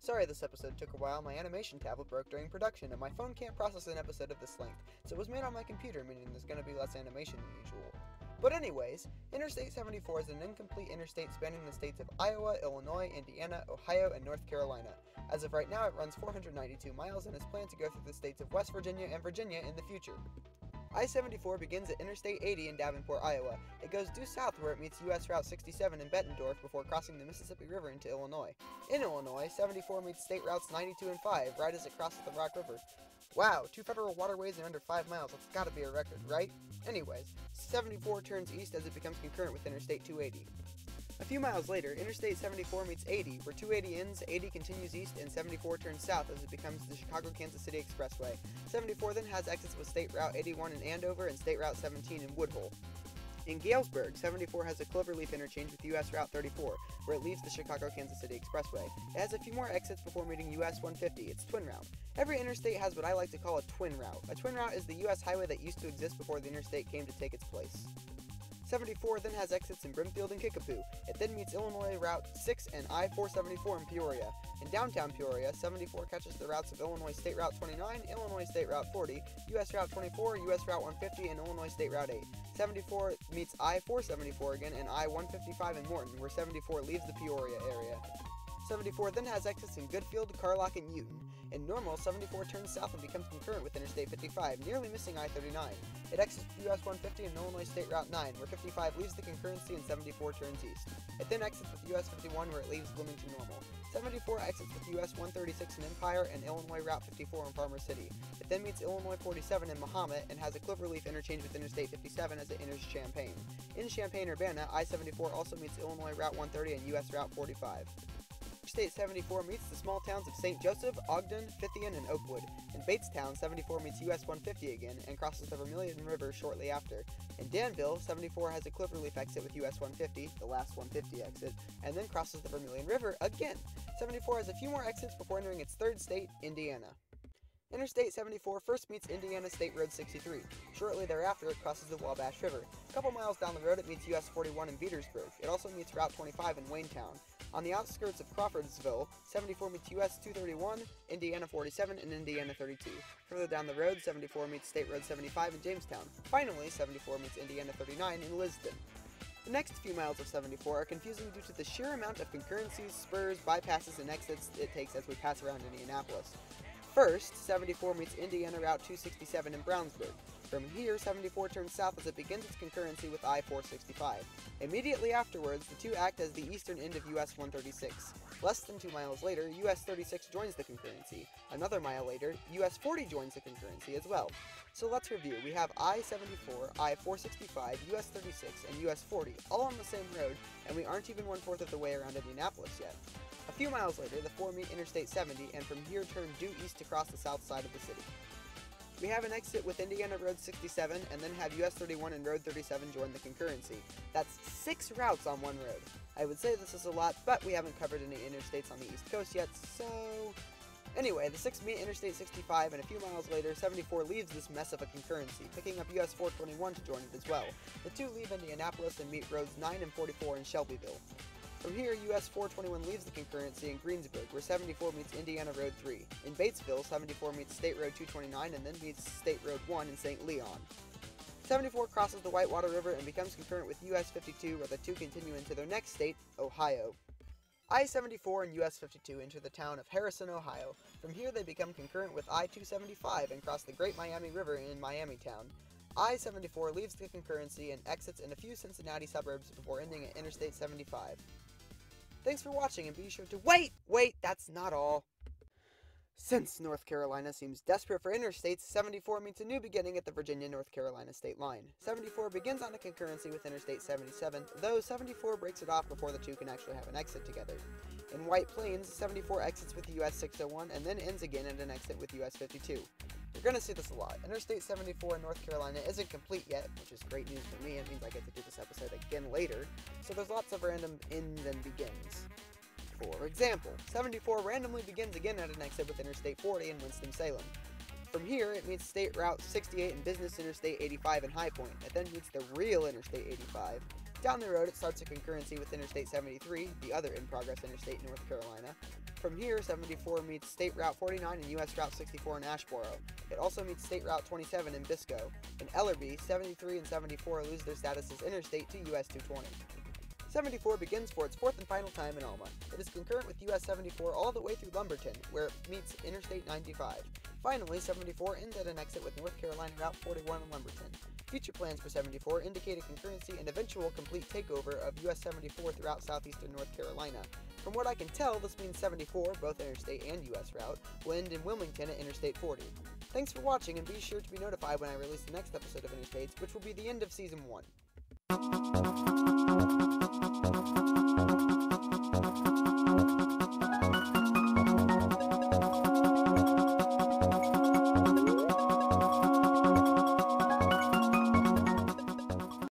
Sorry this episode took a while, my animation tablet broke during production, and my phone can't process an episode of this length, so it was made on my computer, meaning there's gonna be less animation than usual. But anyways, Interstate 74 is an incomplete interstate spanning the states of Iowa, Illinois, Indiana, Ohio, and North Carolina. As of right now, it runs 492 miles and is planned to go through the states of West Virginia and Virginia in the future. I-74 begins at Interstate 80 in Davenport, Iowa. It goes due south where it meets US Route 67 in Bettendorf before crossing the Mississippi River into Illinois. In Illinois, 74 meets State Routes 92 and 5 right as it crosses the Rock River. Wow, two federal waterways in under 5 miles, that's gotta be a record, right? Anyways, 74 turns east as it becomes concurrent with Interstate 280. A few miles later, Interstate 74 meets 80, where 280 ends, 80 continues east, and 74 turns south as it becomes the Chicago-Kansas City Expressway. 74 then has exits with State Route 81 in Andover and State Route 17 in Woodhull. In Galesburg, 74 has a cloverleaf interchange with US Route 34, where it leaves the Chicago-Kansas City Expressway. It has a few more exits before meeting US 150, its twin route. Every interstate has what I like to call a twin route. A twin route is the US highway that used to exist before the interstate came to take its place. 74 then has exits in Brimfield and Kickapoo. It then meets Illinois Route 6 and I-474 in Peoria. In downtown Peoria, 74 catches the routes of Illinois State Route 29, Illinois State Route 40, US Route 24, US Route 150, and Illinois State Route 8. 74 meets I-474 again and I-155 in Morton, where 74 leaves the Peoria area. 74 then has exits in Goodfield, Carlock, and Newton. In normal, 74 turns south and becomes concurrent with Interstate 55, nearly missing I-39. It exits US 150 and Illinois State Route 9, where 55 leaves the concurrency and 74 turns east. It then exits with US 51, where it leaves Bloomington Normal. 74 exits with US 136 in Empire and Illinois Route 54 in Farmer City. It then meets Illinois 47 in Mahomet and has a cloverleaf interchange with Interstate 57 as it enters Champaign. In Champaign-Urbana, I-74 also meets Illinois Route 130 and US Route 45. Interstate 74 meets the small towns of St. Joseph, Ogden, Fithian, and Oakwood. In Batestown, 74 meets US 150 again and crosses the Vermilion River shortly after. In Danville, 74 has a cloverleaf exit with US 150, the last 150 exit, and then crosses the Vermilion River again. 74 has a few more exits before entering its third state, Indiana. Interstate 74 first meets Indiana State Road 63. Shortly thereafter, it crosses the Wabash River. A couple miles down the road, it meets US 41 in Veedersburg. It also meets Route 25 in Waynetown. On the outskirts of Crawfordsville, 74 meets US 231, Indiana 47, and Indiana 32. Further down the road, 74 meets State Road 75 in Jamestown. Finally, 74 meets Indiana 39 in Lebanon. The next few miles of 74 are confusing due to the sheer amount of concurrencies, spurs, bypasses, and exits it takes as we pass around Indianapolis. First, 74 meets Indiana Route 267 in Brownsburg. From here, 74 turns south as it begins its concurrency with I-465. Immediately afterwards, the two act as the eastern end of US 136. Less than two miles later, US 36 joins the concurrency. Another mile later, US 40 joins the concurrency as well. So let's review. We have I-74, I-465, US 36, and US 40, all on the same road, and we aren't even one-fourth of the way around Indianapolis yet. A few miles later, the four meet Interstate 70, and from here turn due east to cross the south side of the city. We have an exit with Indiana Road 67 and then have US 31 and Road 37 join the concurrency. That's six routes on one road. I would say this is a lot, but we haven't covered any interstates on the East Coast yet, so... Anyway, the 6 meet Interstate 65, and a few miles later, 74 leaves this mess of a concurrency, picking up US 421 to join it as well. The two leave Indianapolis and meet roads 9 and 44 in Shelbyville. From here, US 421 leaves the concurrency in Greensburg, where 74 meets Indiana Road 3. In Batesville, 74 meets State Road 229 and then meets State Road 1 in St. Leon. 74 crosses the Whitewater River and becomes concurrent with US 52, where the two continue into their next state, Ohio. I-74 and US 52 enter the town of Harrison, Ohio. From here, they become concurrent with I-275 and cross the Great Miami River in Miamitown. I-74 leaves the concurrency and exits in a few Cincinnati suburbs before ending at Interstate 75. Thanks for watching and be sure to- WAIT! Wait, that's not all! Since North Carolina seems desperate for interstates, 74 means a new beginning at the Virginia-North Carolina state line. 74 begins on a concurrency with Interstate 77, though 74 breaks it off before the two can actually have an exit together. In White Plains, 74 exits with US 601 and then ends again at an exit with US 52. You're gonna see this a lot. Interstate 74 in North Carolina isn't complete yet, which is great news for me. It means I get to do this episode again later. So there's lots of random ends and begins. For example, 74 randomly begins again at an exit with Interstate 40 in Winston-Salem. From here, it meets State Route 68 and Business Interstate 85 in High Point. It then meets the real Interstate 85 Down the road, it starts a concurrency with Interstate 73, the other in progress interstate in North Carolina. From here, 74 meets State Route 49 and US Route 64 in Asheboro. It also meets State Route 27 in Biscoe. In Ellerbe, 73 and 74 lose their status as interstate to US 220. 74 begins for its fourth and final time in Alma. It is concurrent with US 74 all the way through Lumberton, where it meets Interstate 95. Finally, 74 ends at an exit with North Carolina Route 41 in Lumberton. Future plans for 74 indicate a concurrency and eventual complete takeover of US 74 throughout southeastern North Carolina. From what I can tell, this means 74, both interstate and US route, will end in Wilmington at Interstate 40. Thanks for watching, and be sure to be notified when I release the next episode of Interstates, which will be the end of Season 1.